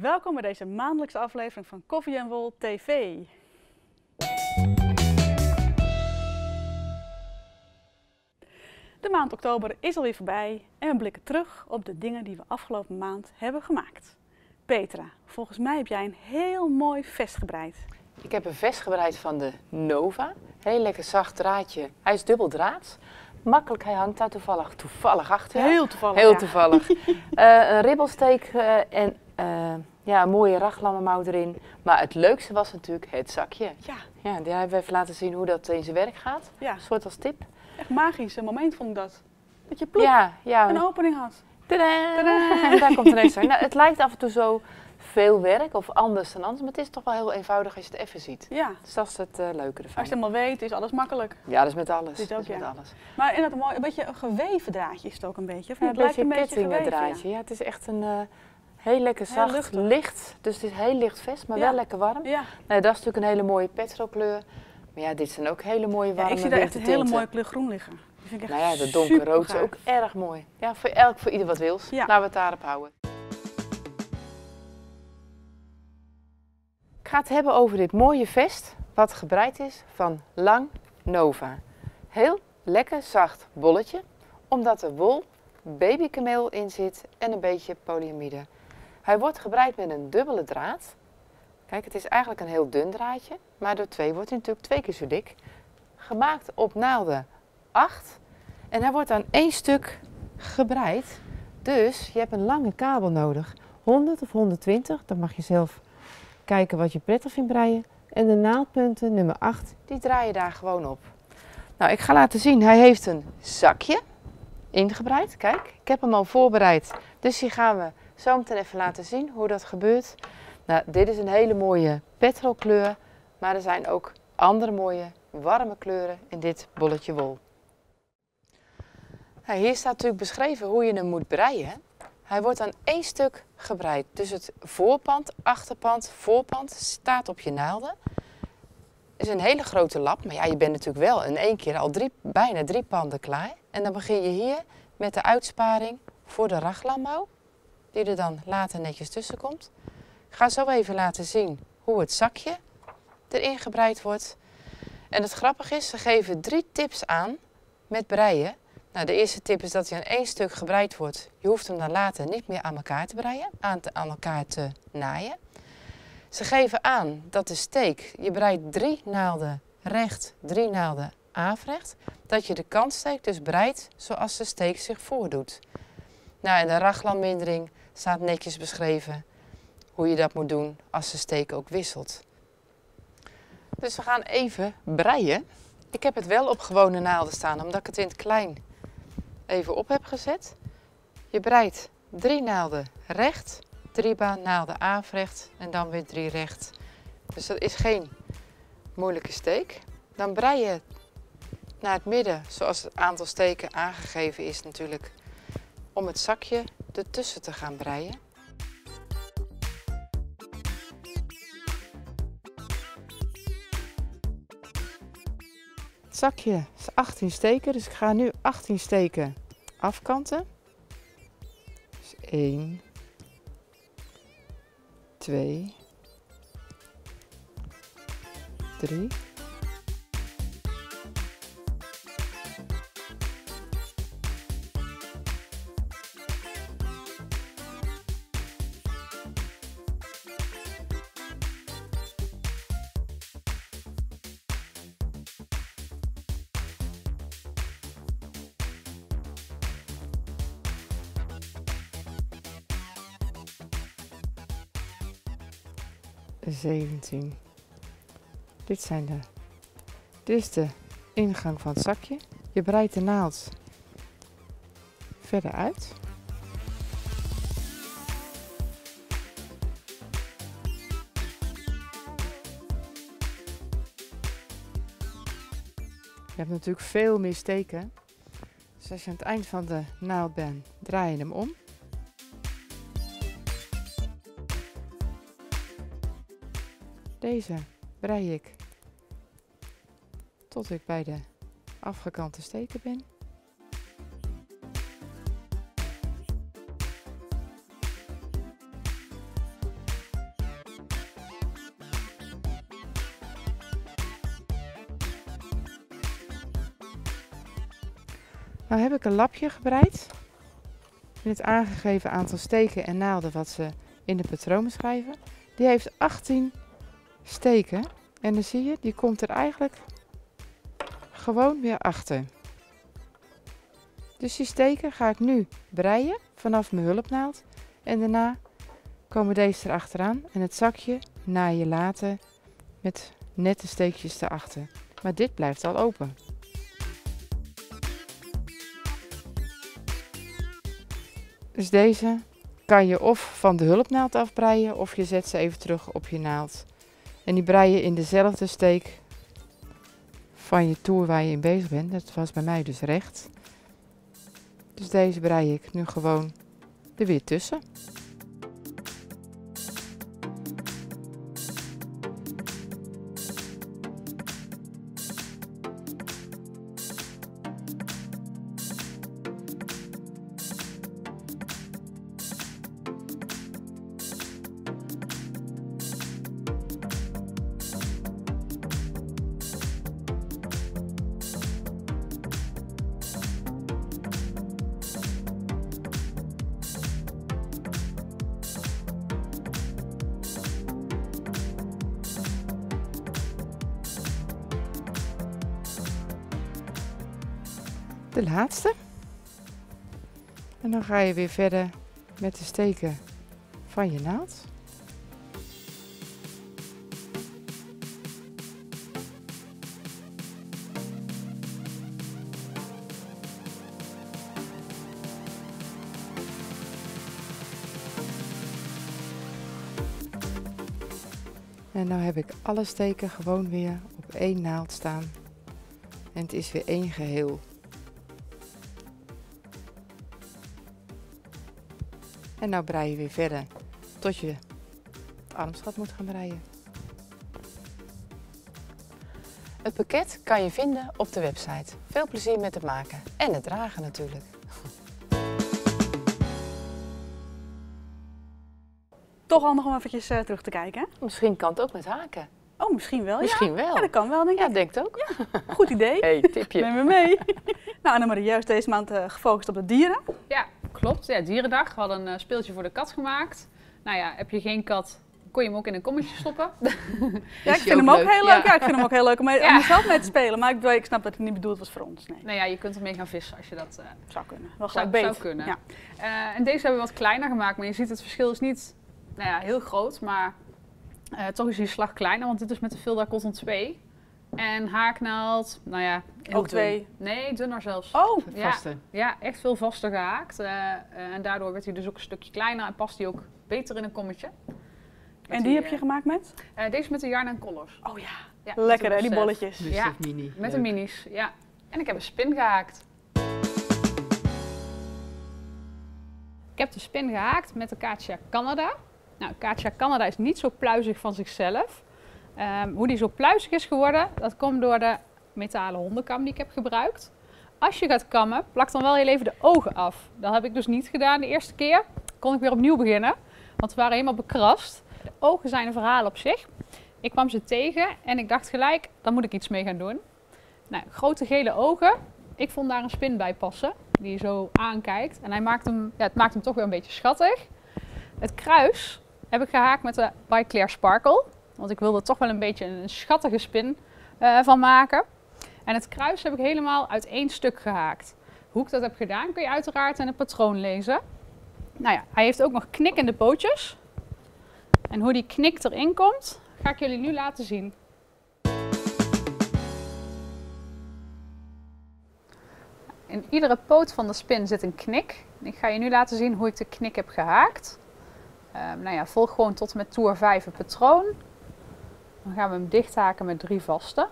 Welkom bij deze maandelijkse aflevering van Koffie en Wol TV. De maand oktober is alweer voorbij en we blikken terug op de dingen die we afgelopen maand hebben gemaakt. Petra, volgens mij heb jij een heel mooi vest gebreid. Ik heb een vest gebreid van de Nova. Heel lekker zacht draadje. Hij is dubbel draad. Makkelijk, hij hangt daar toevallig, toevallig achter. Heel toevallig. Heel ja. toevallig. Eh, een ribbelsteek eh, en ja, een mooie raglandenmouw erin. Maar het leukste was natuurlijk het zakje. Ja, Ja, die hebben we even laten zien hoe dat in zijn werk gaat. ja, Een soort als tip. echt magisch. Een moment vond ik dat. Dat je ploep Ja, ja. een opening had. Tadaa! Tadaa! Daar komt ineens. Nou, het lijkt af en toe zo veel werk of anders dan anders. Maar het is toch wel heel eenvoudig als je het even ziet. Ja, Dus dat is het eh, leuke als je het allemaal weet, is alles makkelijk. Ja, dat is met alles. Dit ook, dat is met ja. alles. Maar inderdaad, een, een beetje een geweven draadje is het ook een beetje. Of Ja, het lijkt een beetje geweven, kettingdraadje. ja. Ja. het is echt een eh, heel lekker zacht, licht. Dus het is heel licht vest, maar Ja. wel lekker warm. Ja, Nee, dat is natuurlijk een hele mooie petrolkleur. Maar ja, dit zijn ook hele mooie ja warme ik zie daar echt een hele mooie kleur groen liggen. Die vind ik echt Nou ja, de donkerrood is ook erg mooi. Ja, voor elk, voor ieder wat wils. Ja. Laten we het daarop houden. Ik ga het hebben over dit mooie vest wat gebreid is van Lang Nova. Heel lekker zacht bolletje, omdat er wol, babykameel in zit en een beetje polyamide. Hij wordt gebreid met een dubbele draad. Kijk, het is eigenlijk een heel dun draadje, maar door twee wordt hij natuurlijk twee keer zo dik. Gemaakt op naalden 8 en hij wordt aan één stuk gebreid. Dus je hebt een lange kabel nodig. 100 of 120, dan mag je zelf kijken wat je prettig vindt breien. En de naaldpunten, nummer 8, die draai je daar gewoon op. Nou, ik ga laten zien. Hij heeft een zakje ingebreid. Kijk, ik heb hem al voorbereid. Dus die gaan we zo meteen even laten zien hoe dat gebeurt. Nou, dit is een hele mooie petrolkleur. Maar er zijn ook andere mooie warme kleuren in dit bolletje wol. Nou, hier staat natuurlijk beschreven hoe je hem moet breien. Hij wordt aan één stuk gebreid. Dus het voorpand, achterpand, voorpand staat op je naalden. Het is een hele grote lap, maar ja, je bent natuurlijk wel in één keer al drie, bijna drie panden klaar. En dan begin je hier met de uitsparing voor de raglanmouw, die er dan later netjes tussen komt. Ik ga zo even laten zien hoe het zakje erin gebreid wordt. En het grappige is, ze geven drie tips aan met breien. Nou, de eerste tip is dat hij aan één stuk gebreid wordt. Je hoeft hem dan later niet meer aan elkaar te breien, aan, te- aan elkaar te naaien. Ze geven aan dat de steek, je breidt drie naalden recht, drie naalden averecht. Dat je de kantsteek dus breidt zoals de steek zich voordoet. Nou, in de raglanmindering staat netjes beschreven hoe je dat moet doen als de steek ook wisselt. Dus we gaan even breien. Ik heb het wel op gewone naalden staan, omdat ik het in het klein even op heb gezet. Je breidt drie naalden recht, drie ba- naalden averecht en dan weer drie recht. Dus dat is geen moeilijke steek. Dan brei je naar het midden, zoals het aantal steken aangegeven is natuurlijk, om het zakje ertussen te gaan breien. Het zakje is 18 steken, dus ik ga nu 18 steken afkanten. Dus 1, 2, 3. Zeventien. Dit zijn de. Dit is de ingang van het zakje. Je breidt de naald verder uit. Je hebt natuurlijk veel meer steken. Dus als je aan het eind van de naald bent, draai je hem om. Deze brei ik tot ik bij de afgekante steken ben. Nou heb ik een lapje gebreid met het aangegeven aantal steken en naalden wat ze in de patroon beschrijven. Die heeft 18 steken. En dan zie je, die komt er eigenlijk gewoon weer achter. Dus die steken ga ik nu breien vanaf mijn hulpnaald. En daarna komen deze erachteraan. En het zakje naai je later met nette steekjes erachter. Maar dit blijft al open. Dus deze kan je of van de hulpnaald afbreien of je zet ze even terug op je naald. En die brei je in dezelfde steek van je toer waar je in bezig bent. Dat was bij mij dus recht. Dus deze brei ik nu gewoon er weer tussen. De laatste. En dan ga je weer verder met de steken van je naald. En nu heb ik alle steken gewoon weer op één naald staan. En het is weer één geheel. En nou brei je weer verder tot je het armschat moet gaan breien. Het pakket kan je vinden op de website. Veel plezier met het maken en het dragen natuurlijk. Toch handig om eventjes uh, terug te kijken. Misschien kan het ook met haken. Oh, misschien wel. Misschien ja. wel. Ja, dat kan wel, denk ik. Ja, denkt ook. Ja, goed idee. Hey, tipje. Neem me mee. nou, Annemarie, juist deze maand uh, gefocust op de dieren. Ja, klopt. Ja, dierendag. We hadden een uh, speeltje voor de kat gemaakt. Nou ja, heb je geen kat, kon je hem ook in een kommetje stoppen. ja, ik vind hem ook leuk? heel leuk. Ja. ja. ik vind hem ook heel leuk om, ja. om zelf mee te spelen. Maar ik, ik snap dat het niet bedoeld was voor ons. Nee. Nou ja, je kunt ermee gaan vissen als je dat uh, zou kunnen. Wel zou, zou kunnen. Ja. Uh, en deze hebben we wat kleiner gemaakt, maar je ziet het verschil is niet nou ja, heel groot, maar uh, toch is die slag kleiner, want dit is met de Vilda Cotton 2. En haaknaald, nou ja, ook twee. Nee, dunner zelfs. Oh, ja, vaster. Ja, echt veel vaster gehaakt. Uh, uh, en daardoor werd hij dus ook een stukje kleiner en past hij ook beter in een kommetje. Met en die, die heb je gemaakt met? Uh, deze met de Yarn Collars. Oh ja, ja lekker hè, die bolletjes. Dus ja, mini. met de minis, ja. En ik heb een spin gehaakt. Ik heb de spin gehaakt met de Katia Canada. Nou, Katia Canada is niet zo pluizig van zichzelf. Um, hoe die zo pluizig is geworden, dat komt door de metalen hondenkam die ik heb gebruikt. Als je gaat kammen, plak dan wel heel even de ogen af. Dat heb ik dus niet gedaan de eerste keer. Kon ik weer opnieuw beginnen, want ze waren helemaal bekrast. De ogen zijn een verhaal op zich. Ik kwam ze tegen en ik dacht gelijk, daar moet ik iets mee gaan doen. Nou, grote gele ogen. Ik vond daar een spin bij passen, die je zo aankijkt. En hij maakt hem, ja, het maakt hem toch weer een beetje schattig. Het kruis heb ik gehaakt met de By Claire Sparkle. Want ik wilde toch wel een beetje een schattige spin uh, van maken. En het kruis heb ik helemaal uit één stuk gehaakt. Hoe ik dat heb gedaan kun je uiteraard in het patroon lezen. Nou ja, hij heeft ook nog knikkende pootjes. En hoe die knik erin komt, ga ik jullie nu laten zien. In iedere poot van de spin zit een knik. Ik ga je nu laten zien hoe ik de knik heb gehaakt. Um, nou ja, volg gewoon tot met toer 5 het patroon. Dan gaan we hem dicht haken met drie vaste.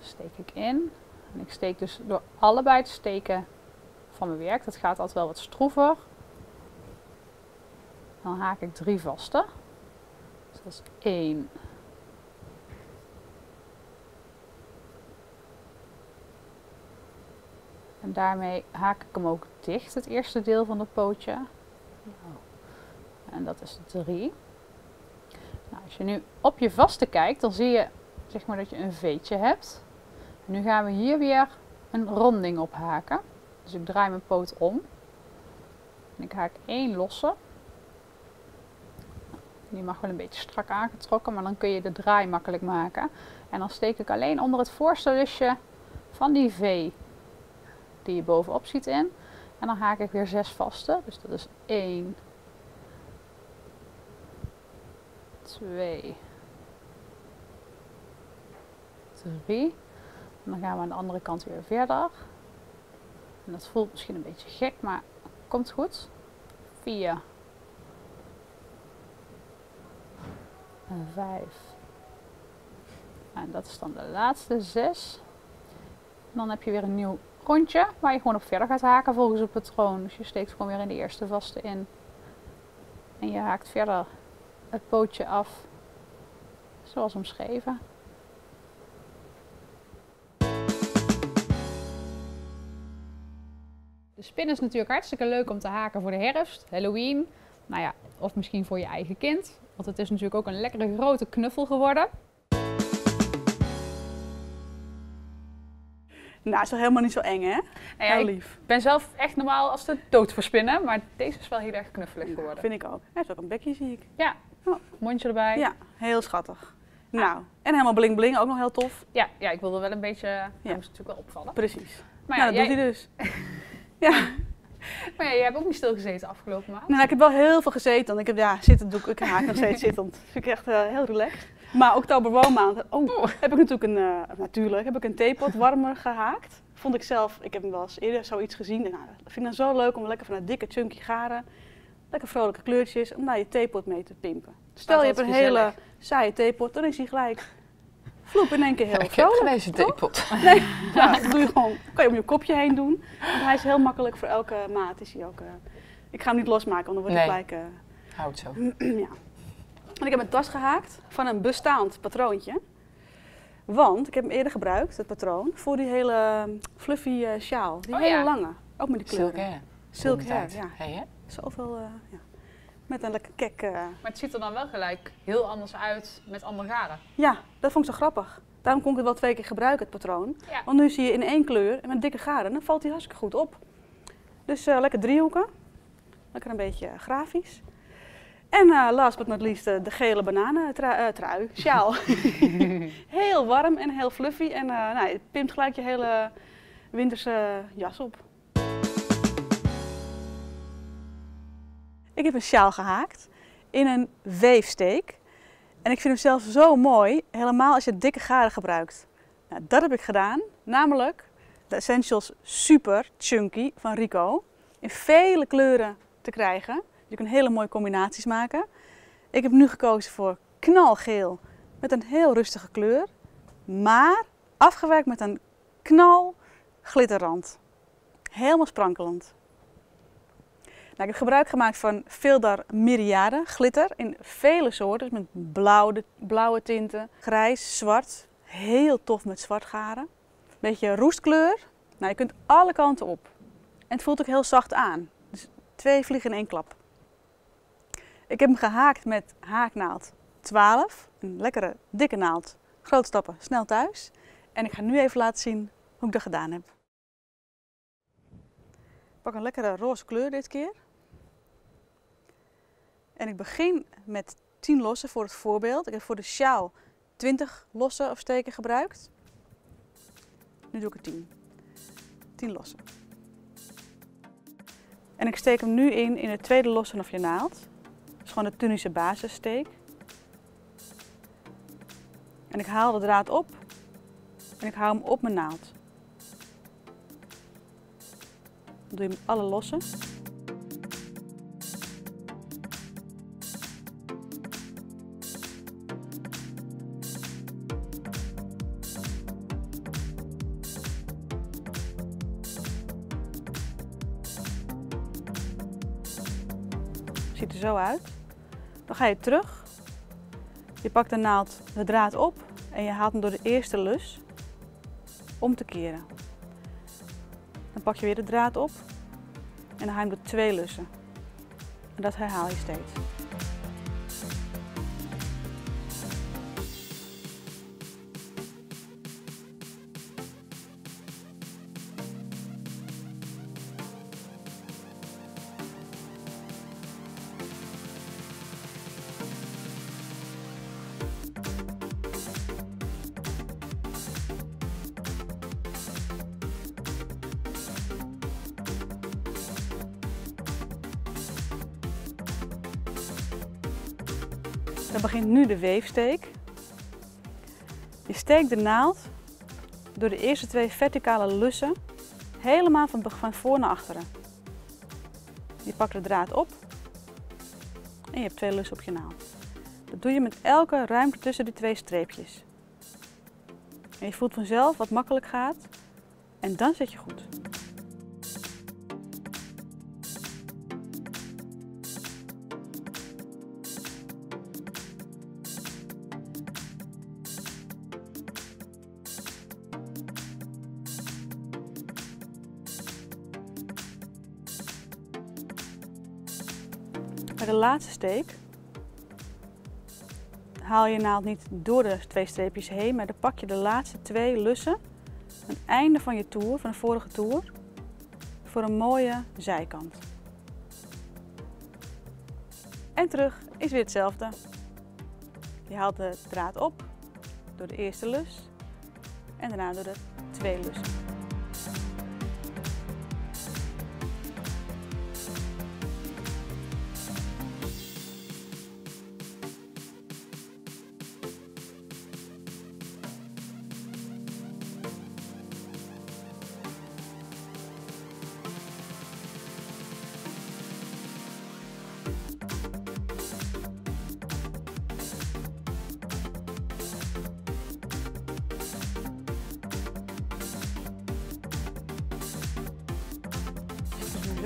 Steek ik in. En ik steek dus door allebei te steken van mijn werk. Dat gaat altijd wel wat stroever. Dan haak ik drie vaste. Dus dat is één. En daarmee haak ik hem ook dicht, het eerste deel van het pootje. En dat is drie. Als je nu op je vaste kijkt, dan zie je zeg maar, dat je een veetje hebt. Nu gaan we hier weer een ronding ophaken. Dus ik draai mijn poot om. En ik haak één losse. Die mag wel een beetje strak aangetrokken, maar dan kun je de draai makkelijk maken. En dan steek ik alleen onder het voorste lusje van die V die je bovenop ziet in. En dan haak ik weer zes vaste. Dus dat is 1, 2, 3. En dan gaan we aan de andere kant weer verder. En dat voelt misschien een beetje gek, maar komt goed. 4 en 5. En dat is dan de laatste 6. Dan heb je weer een nieuw rondje waar je gewoon op verder gaat haken volgens het patroon. Dus je steekt gewoon weer in de eerste vaste in. En je haakt verder het pootje af zoals omschreven. De spin is natuurlijk hartstikke leuk om te haken voor de herfst, Halloween. Nou ja, of misschien voor je eigen kind. Want het is natuurlijk ook een lekkere grote knuffel geworden. Nou, is toch helemaal niet zo eng, hè? Nou ja, Heel ik lief. ben zelf echt normaal als de dood voor spinnen, maar deze is wel heel erg knuffelig Ja, geworden. vind ik ook. Hij heeft ook een bekje, zie ik. Ja, Oh. mondje erbij. Ja, heel schattig. Nou, en helemaal bling bling, ook nog heel tof. Ja, ja, ik wilde wel een beetje. Ja. moest natuurlijk wel opvallen. Precies. Maar ja, nou, dat jij, doet hij dus. ja. maar ja, jij hebt ook niet stilgezeten afgelopen maand. Nou, ik heb wel heel veel gezeten. Ik heb ja, zitten doe ik, ik haak nog steeds zittend. Dat vind ik echt eh, heel relaxed. Maar oktober woonmaand, oh, heb ik natuurlijk een, eh, natuurlijk, heb ik een theepot warmer gehaakt. Vond ik zelf, ik heb hem wel eens eerder zoiets gezien. En, nou, dat vind ik dan zo leuk om lekker van dat dikke chunky garen, lekker vrolijke kleurtjes, om daar je theepot mee te pimpen. Stel je hebt een hele saaie theepot, dan is hij gelijk vloep in één keer heel ik heb vrolijk. toch? theepot. Nee, ja, dat doe je gewoon. kan je om je kopje heen doen. Want hij is heel makkelijk voor elke maat. Is hij ook, eh, ik ga hem niet losmaken, want dan wordt hij Nee. gelijk... eh, Houdt zo. ja. En ik heb een tas gehaakt van een bestaand patroontje. Want ik heb hem eerder gebruikt, het patroon, voor die hele ehm, fluffy eh, sjaal. Die Oh, hele ja. lange. Ook met die kleuren. Silk hair. Silk hair, ja. Hey, hè? Zoveel, eh, ja. Met een lekker kek. eh. Maar het ziet er dan wel gelijk heel anders uit met ander garen. Ja, dat vond ik zo grappig. Daarom kon ik het wel twee keer gebruiken, het patroon. Ja. Want nu zie je in één kleur en met dikke garen, dan valt hij hartstikke goed op. Dus eh, lekker driehoeken. Lekker een beetje grafisch. En last but not least de gele bananen trui, trui sjaal. heel warm en heel fluffy. En nou, het pimpt gelijk je hele winterse jas op. Ik heb een sjaal gehaakt in een weefsteek. En ik vind hem zelf zo mooi, helemaal als je dikke garen gebruikt. Nou, dat heb ik gedaan, namelijk de Essentials Super Chunky van Rico. In vele kleuren te krijgen. Je kunt hele mooie combinaties maken. Ik heb nu gekozen voor knalgeel met een heel rustige kleur. Maar afgewerkt met een knal glitterrand. Helemaal sprankelend. Nou, ik heb gebruik gemaakt van Vildar Myriade glitter in vele soorten. Dus met blauwe, blauwe tinten, grijs, zwart. Heel tof met zwart garen. Beetje roestkleur. Nou, je kunt alle kanten op. En het voelt ook heel zacht aan. Dus twee vliegen in één klap. Ik heb hem gehaakt met haaknaald 12. Een lekkere dikke naald. Grote stappen, snel thuis. En ik ga nu even laten zien hoe ik dat gedaan heb. Ik pak een lekkere roze kleur dit keer. En ik begin met 10 lossen voor het voorbeeld. Ik heb voor de sjaal 20 lossen of steken gebruikt. Nu doe ik er 10. 10 lossen. En ik steek hem nu in in het tweede los vanaf je naald. Is gewoon de Tunische basissteek. En ik haal de draad op en ik hou hem op mijn naald. Dan doe je hem alle lossen. Uit. Dan ga je terug. Je pakt de naald, de draad op en je haalt hem door de eerste lus om te keren. Dan pak je weer de draad op en dan haal je hem door twee lussen. En dat herhaal je steeds. Dan begint nu de weefsteek. Je steekt de naald door de eerste twee verticale lussen helemaal van, voor naar achteren. Je pakt de draad op en je hebt twee lussen op je naald. Dat doe je met elke ruimte tussen die twee streepjes. Je voelt vanzelf wat makkelijk gaat en dan zit je goed. Bij de laatste steek haal je naald niet door de twee streepjes heen, maar dan pak je de laatste twee lussen, het einde van je toer, van de vorige toer, voor een mooie zijkant. En terug is weer hetzelfde. Je haalt de draad op door de eerste lus en daarna door de twee lussen.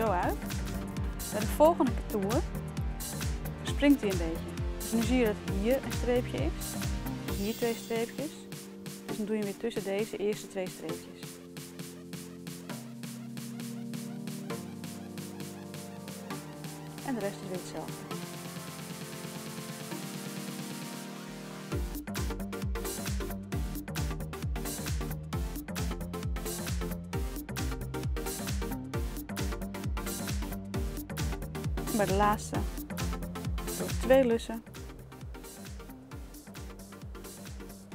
Zo uit. Bij de volgende toer springt hij een beetje. Dus nu zie je dat hier een streepje is, hier twee streepjes. Dus dan doe je weer tussen deze eerste twee streepjes. En de rest is weer hetzelfde. Laatste door twee lussen.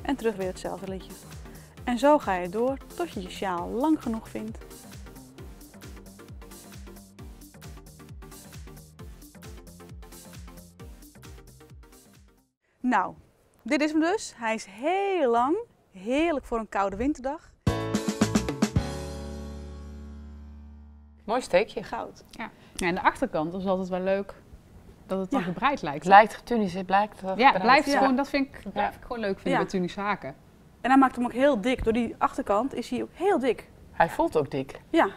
En terug weer hetzelfde liedje. En zo ga je door tot je je sjaal lang genoeg vindt. Nou, dit is hem dus. Hij is heel lang. Heerlijk voor een koude winterdag. Mooi steekje. Goud. Ja, en de achterkant is altijd wel leuk dat het dan Ja. gebreid lijkt. Het lijkt het blijkt. ja, gebreid. blijft Ja. gewoon, dat vind ik, blijf ik gewoon leuk vinden Ja. bij Tunische haken. En hij maakt hem ook heel dik. Door die achterkant is hij ook heel dik. Hij voelt ook dik. Ja,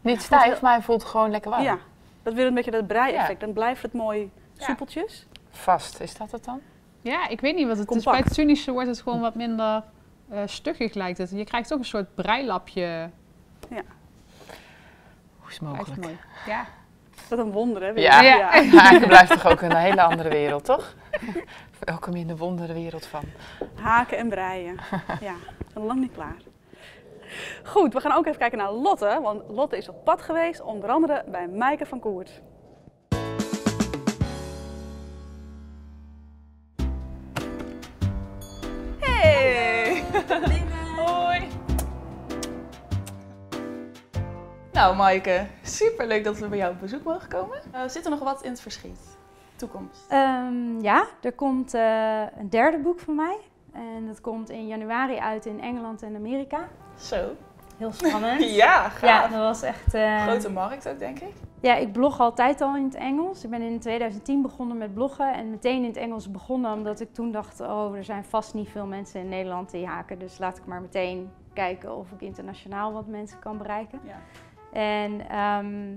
Niet stijf, heel- maar hij voelt gewoon lekker warm. ja. dat wil een beetje dat brei-effect. Dan blijft het mooi Ja. soepeltjes. Vast, is dat het dan? Ja, ik weet niet wat het is. Bij het Tunische wordt het gewoon wat minder eh stugig lijkt het. Je krijgt ook een soort breilapje. Hoe is het mogelijk? mooi. Ja. Wat een wonder, hè? Ja. Ja. Haken blijft toch ook een hele andere wereld, toch? Welkom in de wonderenwereld van. Haken en breien. Ja, nog lang niet klaar. Goed, we gaan ook even kijken naar Lotte. Want Lotte is op pad geweest, onder andere bij Maaike van Koert. Nou, Maaike, super leuk dat we bij jou op bezoek mogen komen. Eh, zit er nog wat in het verschiet? Toekomst. Ehm, ja, er komt eh, een derde boek van mij. En dat komt in januari uit in Engeland en Amerika. Zo. Heel spannend. Ja, ja, gaaf. dat was echt... eh, Grote markt ook, denk ik. Ja, ik blog altijd al in het Engels. Ik ben in 2010 begonnen met bloggen en meteen in het Engels begonnen omdat ik toen dacht, oh, er zijn vast niet veel mensen in Nederland die haken. Dus laat ik maar meteen kijken of ik internationaal wat mensen kan bereiken. Ja. En ehm,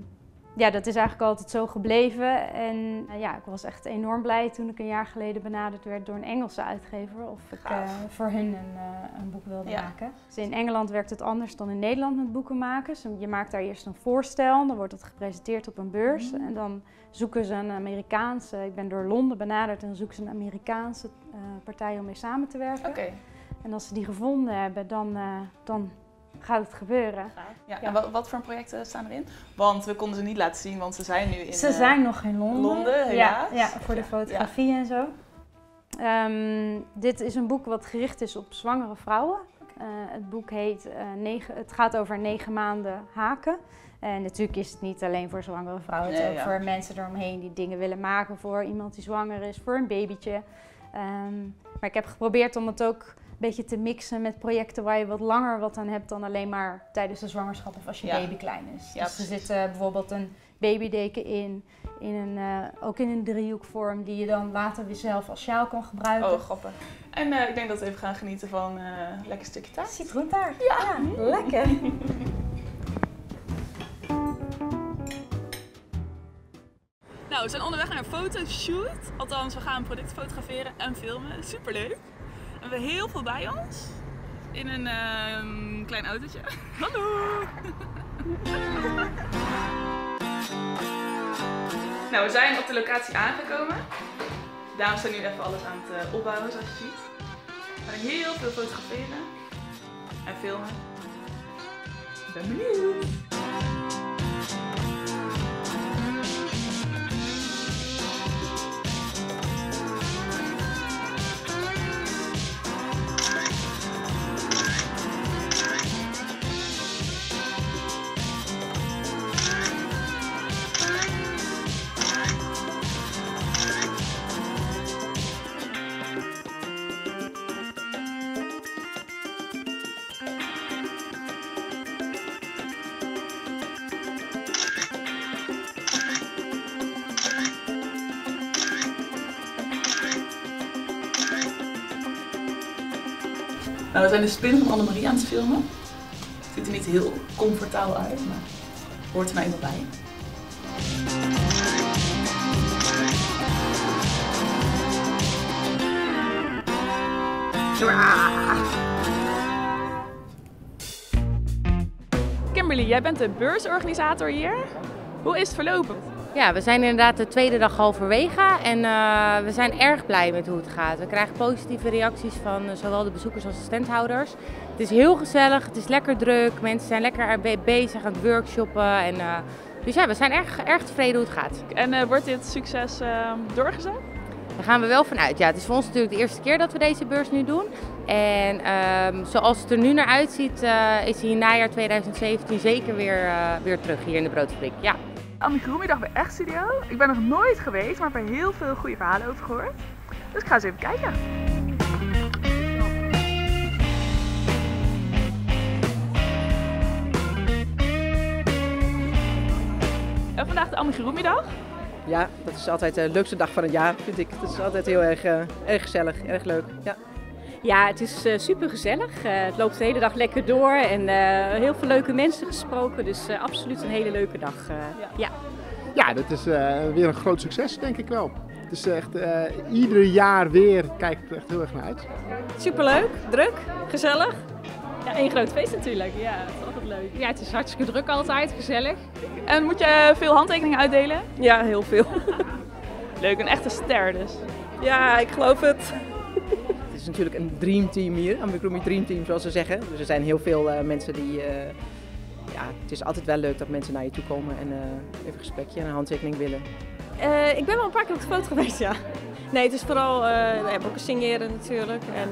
ja, dat is eigenlijk altijd zo gebleven. En eh, ja, ik was echt enorm blij toen ik een jaar geleden benaderd werd door een Engelse uitgever of ik eh, voor hun een, eh, een boek wilde Ja. maken. Dus in Engeland werkt het anders dan in Nederland met boeken maken. Dus je maakt daar eerst een voorstel, dan wordt het gepresenteerd op een beurs. Mhm. En dan zoeken ze een Amerikaanse, ik ben door Londen benaderd, en dan zoeken ze een Amerikaanse partij om mee samen te werken. En als ze die gevonden hebben, dan, dan gaat het gebeuren. Ja, Ja. En wat, wat voor projecten staan erin? Want we konden ze niet laten zien, want ze zijn nu in... Ze eh, zijn nog in Londen. Londen, helaas. ja, voor de fotografie en zo. Ehm, dit is een boek wat gericht is op zwangere vrouwen. Eh, het boek heet, eh, negen, het gaat over negen maanden haken. En natuurlijk is het niet alleen voor zwangere vrouwen, het is Nee, ook ja. voor mensen eromheen die dingen willen maken voor iemand die zwanger is, voor een babytje. Ehm, maar ik heb geprobeerd om het ook beetje te mixen met projecten waar je wat langer wat aan hebt dan alleen maar tijdens de zwangerschap of als je Ja. baby klein is. Ja, dus er zit bijvoorbeeld een babydeken in, in een, eh, ook in een driehoekvorm die je dan later weer zelf als sjaal kan gebruiken. Oh, grappig. En eh, ik denk dat we even gaan genieten van eh, een lekker stukje taart. Citroentaart. Ja, lekker. Nou, we zijn onderweg naar een fotoshoot. Althans, we gaan producten fotograferen en filmen. Superleuk. We heel veel bij ons. In een ehm, klein autootje. Hallo! nou, we zijn op de locatie aangekomen. Dames zijn nu even alles aan het eh, opbouwen, zoals je ziet. We gaan heel veel fotograferen en filmen. Ik ben benieuwd. Zijn de spin van Annemarie aan het filmen. Ziet er niet heel comfortabel uit, maar hoort er nou eenmaal bij. Kimberly, jij bent de beursorganisator hier. Hoe is het verlopen? Ja, we zijn inderdaad de tweede dag halverwege en eh, we zijn erg blij met hoe het gaat. We krijgen positieve reacties van eh, zowel de bezoekers als de standhouders. Het is heel gezellig, het is lekker druk, mensen zijn lekker bezig aan het workshoppen. En, eh, dus ja, we zijn erg, erg tevreden hoe het gaat. En wordt dit succes eh, doorgezet? Daar gaan we wel vanuit. Ja, het is voor ons natuurlijk de eerste keer dat we deze beurs nu doen. En ehm, zoals het er nu naar uitziet, is hij in najaar 2017 zeker weer, weer terug hier in de broodfabriek. Ja. Anne Groenmiddag bij Echt Studio. Ik ben nog nooit geweest, maar ik heb er heel veel goede verhalen over gehoord. Dus ik ga eens even kijken. En vandaag de Groenmiddag. Ja, dat is altijd de leukste dag van het jaar, vind ik. Het is altijd heel erg, eh, erg gezellig, erg leuk. Ja. Ja, het is super gezellig. het loopt de hele dag lekker door en eh, heel veel leuke mensen gesproken. Dus eh, absoluut een hele leuke dag. eh, ja. Ja, dat is eh, weer een groot succes, denk ik wel. Het is echt eh, ieder jaar weer, kijk ik er echt heel erg naar uit. Superleuk, druk, gezellig. Ja, één groot feest natuurlijk. Ja, dat is altijd leuk. Ja, het is hartstikke druk altijd, gezellig. En moet je veel handtekeningen uitdelen? ja, heel veel. Leuk, een echte ster dus. Ja, ik geloof het. Is natuurlijk een dreamteam hier, Ambigroemi Dreamteam zoals ze zeggen. Dus er zijn heel veel eh, mensen die... eh, ja, het is altijd wel leuk dat mensen naar je toe komen en eh, even een gesprekje en een handtekening willen. Ik ben wel een paar keer op de foto geweest, ja. Nee, het is vooral ook een signeren natuurlijk. En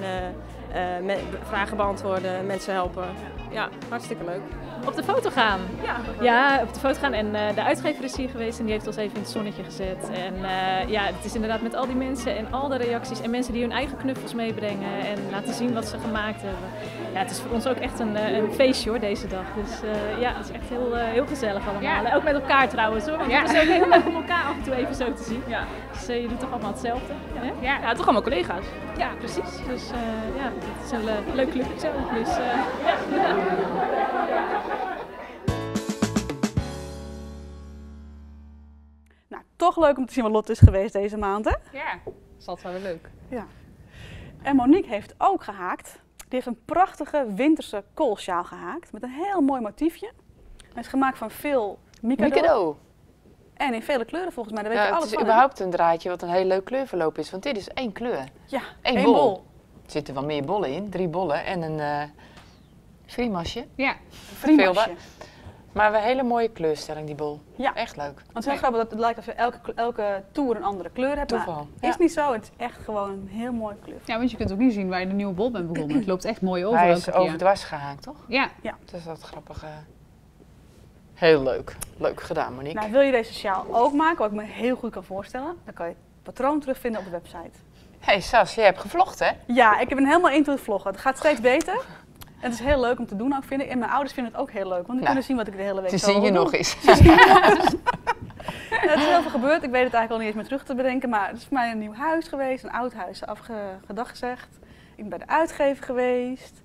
vragen beantwoorden, mensen helpen. Ja, hartstikke leuk. Op de foto gaan. Ja, Ja, op de foto gaan. En eh, de uitgever is hier geweest en die heeft ons even in het zonnetje gezet. En eh, ja, het is inderdaad met al die mensen en al de reacties en mensen die hun eigen knuffels meebrengen en laten zien wat ze gemaakt hebben. Ja, het is voor ons ook echt een, eh, een feestje hoor, deze dag. Dus ja, het is echt heel, heel gezellig allemaal. Ja. Ook met elkaar trouwens hoor. Want Ja. het is ook heel leuk om elkaar af en toe even zo te zien. Ja. Dus je doet toch allemaal hetzelfde. hè? Ja, ja, toch allemaal collega's. Ja, precies. Dus ja, het is een le- leuk clubje zo. Dus ja. Toch leuk om te zien wat Lotte is geweest deze maand, hè? Ja, dat is altijd wel weer leuk. En Monique heeft ook gehaakt. Die heeft een prachtige winterse koolsjaal gehaakt met een heel mooi motiefje. Hij is gemaakt van veel mikado. Mikado. En in vele kleuren volgens mij, daar weet Ja, je het alles is van. überhaupt een draadje wat een heel leuk kleurverloop is. Want dit is één kleur. Ja, Eén één bol. bol. Er zitten wel meer bollen in. Drie bollen en een eh friemasje. Ja, Frimasje. Maar we een hele mooie kleurstelling, die bol. Ja. Echt leuk. Want het is heel grappig dat het lijkt alsof je elke, elke toer een andere kleur hebt. Maar Toeval. is niet zo, het is echt gewoon een heel mooi kleur. Ja, want je kunt ook niet zien waar je de nieuwe bol bent begonnen. Het loopt echt mooi over Hij is overdwars gehaakt, toch? Ja, Dus dat grappige. Heel leuk. Leuk gedaan, Monique. Nou, wil je deze sjaal ook maken, wat ik me heel goed kan voorstellen, dan kan je het patroon terugvinden op de website. hey Sas, je hebt gevlogd hè? Ja, ik ben helemaal into het vloggen. Het gaat steeds beter. En het is heel leuk om te doen ook, vind ik. En mijn ouders vinden het ook heel leuk, want die kunnen zien wat ik de hele week Ze zien je doe. nog eens. Ja, het is heel veel gebeurd. Ik weet het eigenlijk al niet eens meer terug te bedenken. Maar het is voor mij een nieuw huis geweest, een oud huis, afgedag gezegd. Ik ben bij de uitgever geweest.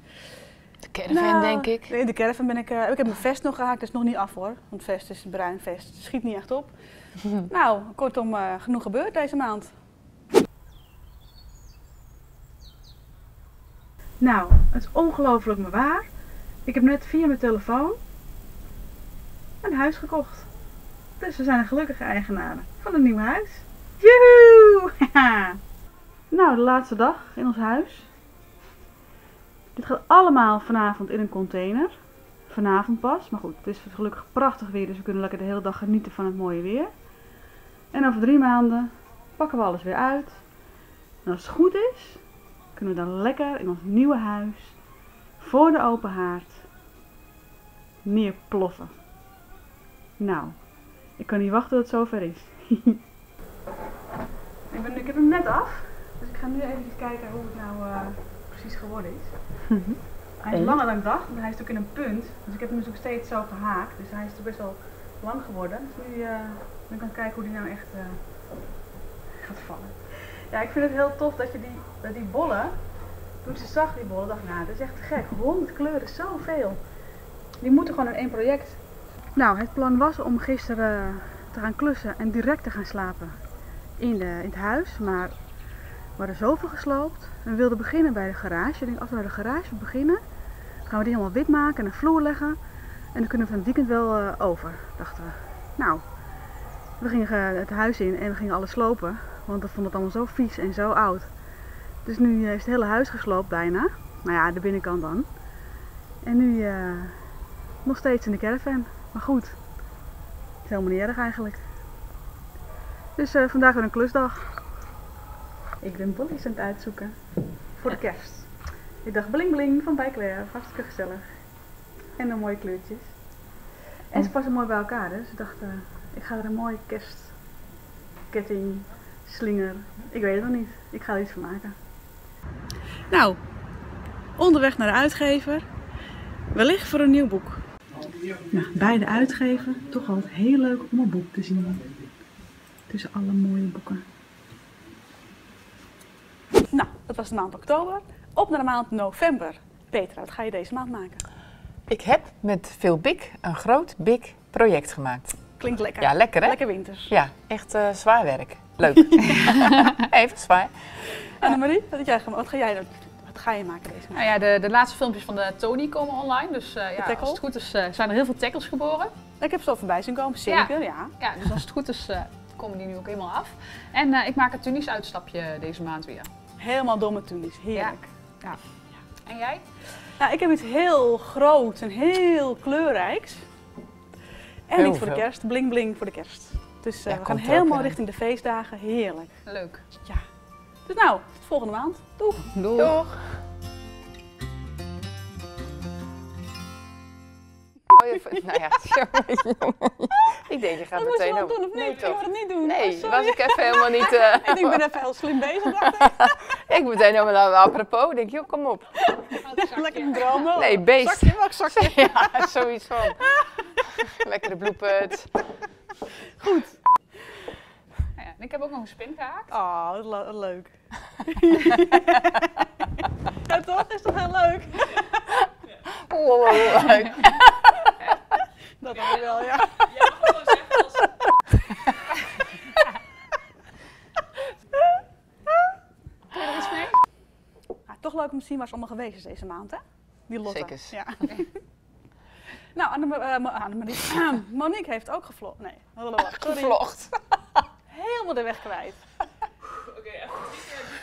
De caravan Nou, denk ik. In de caravan ben ik... eh, ik heb mijn vest nog gehaakt, dat is nog niet af hoor. Want vest is een bruin vest, schiet niet echt op. nou, kortom, eh, genoeg gebeurd deze maand. Nou, het is ongelooflijk maar waar. Ik heb net via mijn telefoon een huis gekocht. Dus we zijn gelukkige eigenaren van een nieuw huis. Joehoe! nou, de laatste dag in ons huis. Dit gaat allemaal vanavond in een container. Vanavond pas. Maar goed, het is gelukkig prachtig weer, dus we kunnen lekker de hele dag genieten van het mooie weer. En over drie maanden pakken we alles weer uit. En als het goed is, kunnen we dan lekker in ons nieuwe huis, voor de open haard, neerploffen. Nou, ik kan niet wachten tot het zover is. ik, ben, ik heb hem net af, dus ik ga nu even kijken hoe het nou eh, precies geworden is. Hij is langer dan ik dacht, want hij is ook in een punt. Dus ik heb hem dus ook steeds zo gehaakt. Dus hij is toch best wel lang geworden. Dus nu ik aan het kijken hoe die nou echt eh, gaat vallen. Ja, ik vind het heel tof dat je die, die bollen, toen ze zag die bollen, dacht ik, nou, dat is echt gek. 100 kleuren, zoveel. Die moeten gewoon in één project. Nou, het plan was om gisteren te gaan klussen en direct te gaan slapen in, de, in het huis. Maar we hadden zoveel gesloopt. We wilden beginnen bij de garage. Ik denk, als we de garage beginnen, gaan we die helemaal wit maken en een vloer leggen. En dan kunnen we van het weekend wel eh, over, dachten we. Nou, we gingen eh, het huis in en we gingen alles slopen. Want we vonden het allemaal zo vies en zo oud. Dus nu eh, is het hele huis gesloopt bijna. Nou ja, de binnenkant dan. En nu eh, nog steeds in de caravan. Maar goed, het is helemaal niet erg eigenlijk. Dus vandaag weer een klusdag. Ik ben bolletjes aan het uitzoeken voor de kerst. Ik dacht bling bling van bij Claire, hartstikke gezellig. En dan mooie kleurtjes. En ze passen mooi bij elkaar, dus ik dacht, ik ga er een mooie kerstketting, slinger, ik weet het nog niet. Ik ga er iets van maken. Nou, onderweg naar de uitgever, wellicht voor een nieuw boek. Nou, bij de uitgever, toch altijd heel leuk om een boek te zien. Tussen alle mooie boeken. Nou, dat was de maand oktober. Op naar de maand november. Petra, wat ga je deze maand maken? Ik heb met veel bik een groot big project gemaakt. Klinkt lekker. Ja, lekker hè? Lekker winters. Ja, echt eh, zwaar werk. Leuk. Even zwaar. Annemarie, wat, jij wat ga jij doen? Wat ga je maken deze maand? Nou ja, de, de laatste filmpjes van de Tony komen online. Dus eh, ja, als het goed is eh, zijn er heel veel tackles geboren. Ik heb ze al voorbij zien komen, zeker, ja. Ja, dus als het goed is eh, komen die nu ook helemaal af. En eh, ik maak een Tunis uitstapje deze maand weer. Helemaal domme toenies, heerlijk. En jij? Nou, ik heb iets heel groots en heel kleurrijks. En iets voor de kerst, bling bling voor de kerst. Dus eh, Ja, we gaan helemaal richting de feestdagen, heerlijk. Leuk. Ja. Dus nou, tot volgende maand. Doeg! Doei. Doeg. Oh, je, nou ja, ik denk je gaat Dat moest je meteen wel op. doen of niet? Nee, ik toch? wil het niet doen. Nee, Oh, was ik even helemaal niet. eh, Ik ben even heel slim bezig, dacht ik. ik meteen helemaal apropos. Ik denk, joh, kom op. Lekker een dromen. Nee, beest. Zakje, welk zakje? Ja, zoiets van. Lekkere bloepert. Nou ja, en ik heb ook nog een spin gehaakt. Oh, wat le- wat leuk. ja, toch? Is toch heel leuk? Leuk. Dat dan wel, ja. Heb je er iets mee? Ah, toch leuk om te zien waar ze allemaal geweest is deze maand, hè? Die Lotte. Zekers. Ja. Nou, Anne, eh, ah, Annemarie. Monique heeft ook gevlogd. Nee, Sorry. gevlogd. Helemaal de weg kwijt. Oké, even